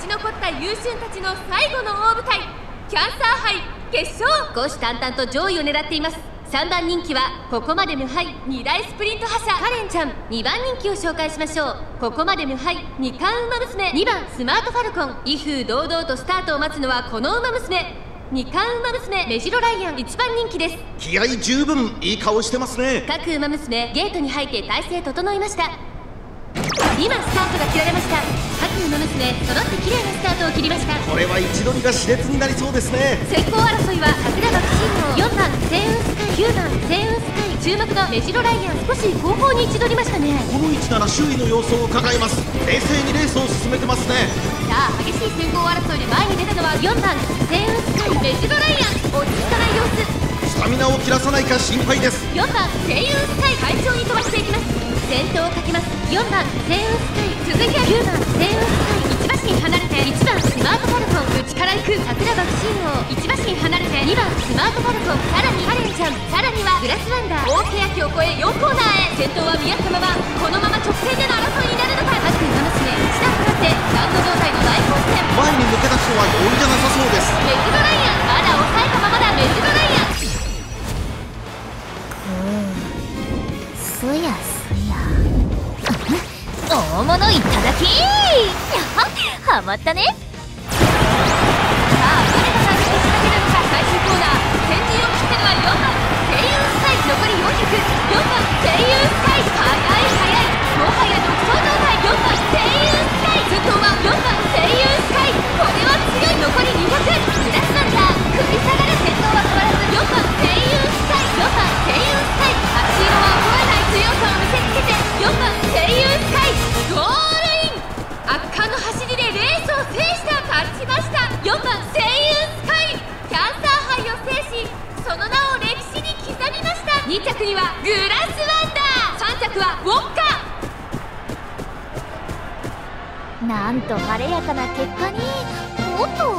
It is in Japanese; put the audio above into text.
した優秀たちの最後の大舞台キャンサー杯決勝。虎視眈々と上位を狙っています。3番人気はここまで無敗2大スプリント覇者。カレンちゃん。2番人気を紹介しましょう。ここまで無敗2冠馬娘。2番スマートファルコン。威風堂々とスタートを待つのはこの馬娘。二冠馬娘目白ライアン。一番人気です。気合十分いい顔してますね。各馬娘ゲートに入って体勢整いました。今スタートが切られました。各馬娘揃って綺麗なスタートを切りました。これは位置取りが熾烈になりそうですね。先行争いは桜爆心王4番星雲スカイ9番星雲スカイ。注目の目白ライアン少し後方に位置取りましたね。この位置なら周囲の様子を伺えます。冷静にレースを進めてますね。さあ激しい先行争いで前に出たのは4番星雲スカイ目白ライアン。落ち着かない様子。スタミナを切らさないか心配です。4番星雲スカイ快調に飛ばしていきます。先頭をかけます。4番星雲スカイ続いて桜爆心王1馬身離れて2番スマートファルコンさらにカレンちゃんさらにはグラスワンダー。大欅を越え4コーナーへ。先頭は宮ったままこのまま直線での争いになるのか。各馬娘。1段かかってスタート状態の大混戦。前に抜け出すのは容易じゃなさそうです。メジロライアンまだ抑えたままだ。メジロライアンすやすや。大物いただきはまったね2着にはグラスワンダー。3着はウォッカ。なんと晴れやかな結果に。おっと。